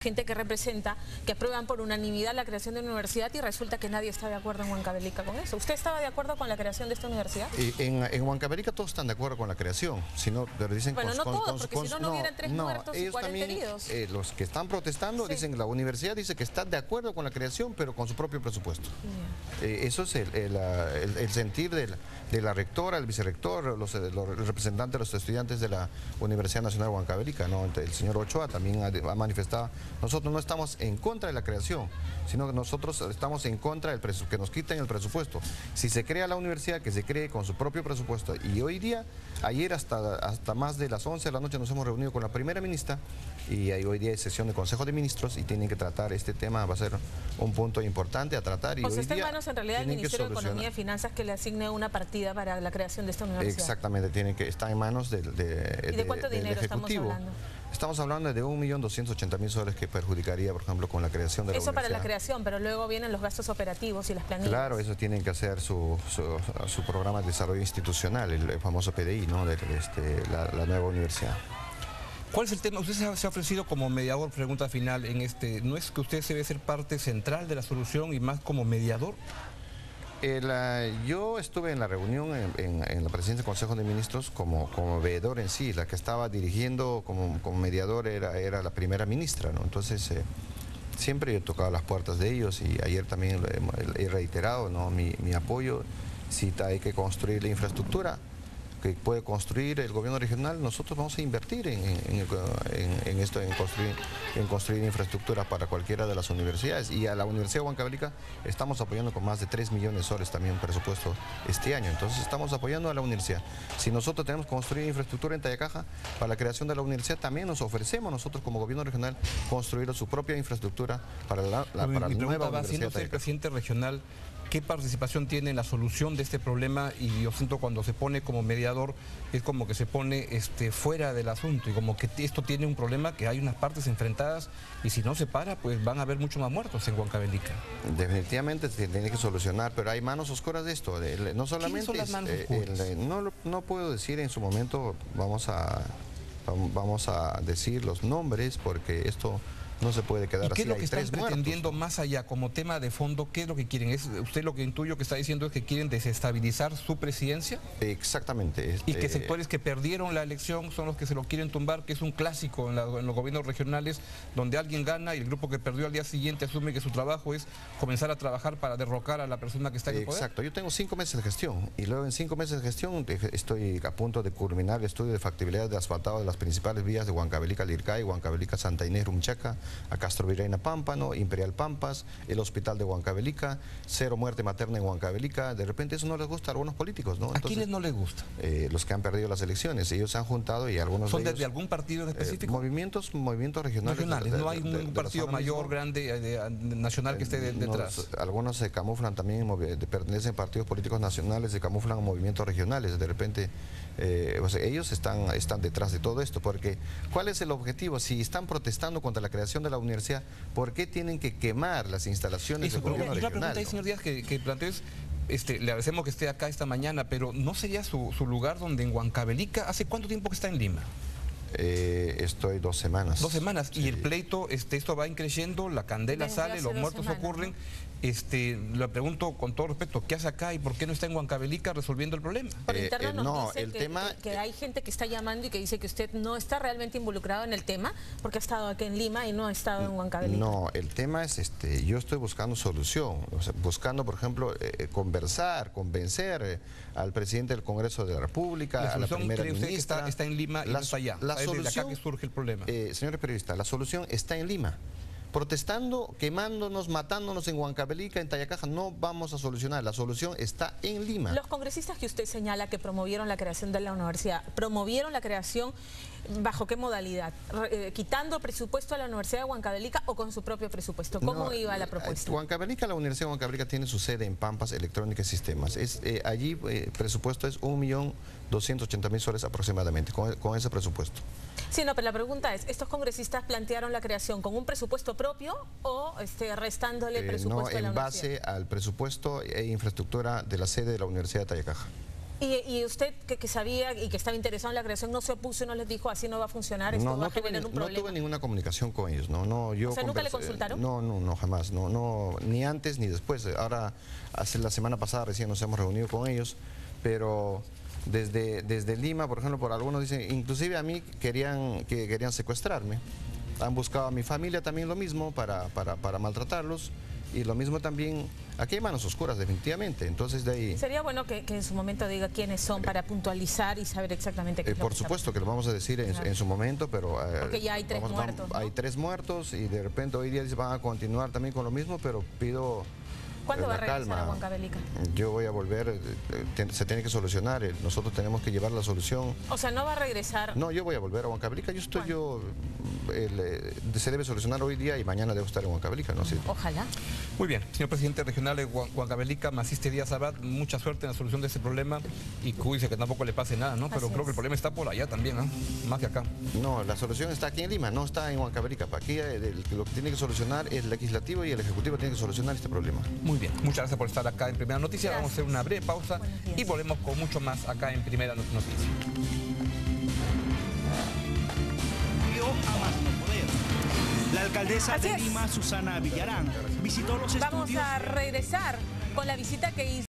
gente que representa, que aprueban por unanimidad la creación de una universidad y resulta que nadie está de acuerdo en Huancavelica con eso. ¿Usted estaba de acuerdo con la creación de esta universidad? En, en Huancavelica todos están de acuerdo con la creación, sino, pero dicen... Bueno, no todos, porque si no, no hubieran tres muertos y 40 heridos. Eh, los que están protestando dicen que la universidad dice que está de acuerdo con la creación, pero con su propio presupuesto. Eh, eso es el, sentir de la, rectora, el vicerrector, los, representantes de los estudiantes de la Universidad Nacional de Huancavelica, ¿no? el señor Ochoa también ha manifestado nosotros no estamos en contra de la creación, sino que nosotros estamos en contra del que nos quiten el presupuesto. Si se crea la universidad, que se cree con su propio presupuesto. Y hoy día, ayer hasta, hasta más de las 11 de la noche nos hemos reunido con la primera ministra y hoy día hay sesión de Consejo de Ministros y tienen que tratar este tema, va a ser un punto importante a tratar. Y o sea, está en manos en realidad del Ministerio de Economía y Finanzas que le asigne una partida para la creación de esta universidad. Exactamente, tiene que, está en manos del, de, ¿Y de cuánto dinero estamos hablando? Estamos hablando de 1.280.000 soles que perjudicaría, por ejemplo, con la creación de la Eso para la creación, pero luego vienen los gastos operativos y las planillas. Claro, eso tienen que hacer su, su, programa de desarrollo institucional, el, famoso PDI, ¿no? de este, la, nueva universidad. ¿Cuál es el tema? Usted se ha, ofrecido como mediador, pregunta final, en este. ¿No es que usted debe ser parte central de la solución y más como mediador? Yo estuve en la reunión en, la presidencia del Consejo de Ministros como, como veedor en sí, la que estaba dirigiendo como, mediador era, era la primera ministra, ¿no? Entonces, eh, siempre he tocado las puertas de ellos y ayer también he, reiterado ¿no? mi, mi apoyo. Si hay que construir la infraestructura, que puede construir el gobierno regional, nosotros vamos a invertir en, esto, en construir, en construir infraestructura para cualquiera de las universidades. Y a la Universidad de Huancavelica estamos apoyando con más de 3 millones de soles también presupuesto este año. Entonces estamos apoyando a la universidad. Si nosotros tenemos que construir infraestructura en Tayacaja, para la creación de la universidad también nos ofrecemos nosotros como gobierno regional construir su propia infraestructura para la, para la nueva universidad. el presidente regional, ¿qué participación tiene en la solución de este problema? Y yo siento cuando se pone como mediador, es como que se pone este, fuera del asunto y como que esto tiene un problema que hay unas partes enfrentadas y si no se para, pues van a haber muchos más muertos en Huancavelica. Definitivamente se tiene que solucionar, pero hay manos oscuras de esto. no solamente... Son las manos eh, no, no puedo decir en su momento, vamos a, vamos a decir los nombres porque esto no se puede quedar ¿Y qué es lo que están pretendiendo más allá como tema de fondo? ¿Qué es lo que quieren? ¿Es, ¿Usted lo que intuyo que está diciendo es que quieren desestabilizar su presidencia? Exactamente. ¿Y que este, sectores que perdieron la elección son los que se lo quieren tumbar? Que es un clásico en, los gobiernos regionales donde alguien gana y el grupo que perdió al día siguiente asume que su trabajo es comenzar a trabajar para derrocar a la persona que está en el poder. Exacto. Yo tengo cinco meses de gestión y luego en cinco meses de gestión estoy a punto de culminar el estudio de factibilidad de asfaltado de las principales vías de Huancavelica, Lircay, Huancavelica, Santa Inés, Rumchaca, a Castro Virreina Pámpano, Imperial Pampas, el hospital de Huancavelica, cero muerte materna en Huancavelica. De repente eso no les gusta a algunos políticos, ¿no? ¿A quiénes no les gusta? Eh, los que han perdido las elecciones. Ellos se han juntado y algunos ¿Son de desde algún partido en específico? Eh, movimientos, movimientos regionales. no hay un partido mayor, grande, eh, nacional que esté detrás. algunos se camuflan también, pertenecen a partidos políticos nacionales, se camuflan a movimientos regionales. De repente ellos están, están detrás de todo esto, porque ¿cuál es el objetivo? Si están protestando contra la creación de la universidad, ¿por qué tienen que quemar las instalaciones del gobierno regional? La pregunta, señor Díaz, que, que plantees, este, le agradecemos que esté acá esta mañana, pero ¿no sería su, lugar donde en Huancavelica, ¿hace cuánto tiempo que está en Lima? Eh, estoy dos semanas. Dos semanas. Y el pleito, este, esto va increciendo, la candela sale, los muertos ocurren. Este, le pregunto con todo respeto, ¿qué hace acá y por qué no está en Huancavelica resolviendo el problema? Por eh, interno eh, nos no, dice el que, tema, que, hay gente que está llamando y que dice que usted no está realmente involucrado en el tema porque ha estado aquí en Lima y no ha estado en Huancavelica. No, el tema es, este, yo estoy buscando solución, buscando, por ejemplo, conversar, convencer al presidente del Congreso de la República, a la primera ministra. está, en Lima y no está allá. La solución, acá que surge el problema. Eh, señores periodistas, la solución está en Lima. Protestando, quemándonos, matándonos en Huancavelica, en Tayacaja, no vamos a solucionar. La solución está en Lima. Los congresistas que usted señala que promovieron la creación de la universidad, ¿promovieron la creación bajo qué modalidad? Eh, ¿Quitando presupuesto a la Universidad de Huancavelica o con su propio presupuesto? ¿Cómo iba la propuesta? Huancavelica, la Universidad de Huancavelica tiene su sede en Pampas Electrónica y Sistemas. Es, eh, allí el presupuesto es 1.280.000 soles aproximadamente, con ese presupuesto. Sí, no, pero la pregunta es, ¿estos congresistas plantearon la creación con un presupuesto propio o este, restándole eh, presupuesto no, en base al presupuesto e infraestructura de la sede de la Universidad de Tayacaja. Y, usted que, sabía y que estaba interesado en la creación no se opuso y no les dijo así no va a funcionar, esto va a generar un problema. No tuve ninguna comunicación con ellos, no, no, yo o sea, ¿nunca le consultaron? No, no, no, jamás, no, no, ni antes ni después. Ahora, hace la semana pasada recién nos hemos reunido con ellos, pero desde, desde Lima, por ejemplo, por algunos dicen, inclusive a mí querían, que querían secuestrarme. Han buscado a mi familia también lo mismo para, para, para maltratarlos. Y lo mismo también, aquí hay manos oscuras definitivamente, entonces de ahí... Sería bueno que, en su momento diga quiénes son para puntualizar y saber exactamente qué eh, Por supuesto que lo vamos a decir en, su momento, pero... Eh, Porque ya hay tres muertos, Hay tres muertos y de repente hoy día van a continuar también con lo mismo, pero pido ¿Cuándo va a regresar a Huancavelica? Yo voy a volver, eh, se tiene que solucionar, eh, nosotros tenemos que llevar la solución. O sea, ¿no va a regresar? No, yo voy a volver a Huancavelica, yo estoy, yo, eh, se debe solucionar hoy día y mañana debo estar en Huancavelica, ¿no? Ojalá. Muy bien, señor presidente regional de Huancavelica, Maciste Díaz Abad, mucha suerte en la solución de ese problema y cuídese que tampoco le pase nada, ¿no? Pero creo que el problema está por allá también, ¿no? Más que acá. No, la solución está aquí en Lima, no está en Huancavelica. Aquí lo que tiene que solucionar es el legislativo y el ejecutivo tiene que solucionar este problema. Muy bien, muchas gracias por estar acá en Primera Noticia. Vamos a hacer una breve pausa y volvemos con mucho más acá en Primera Noticia. La alcaldesa de Lima, Susana Villarán, visitó los Vamos estudios... Vamos a regresar con la visita que hizo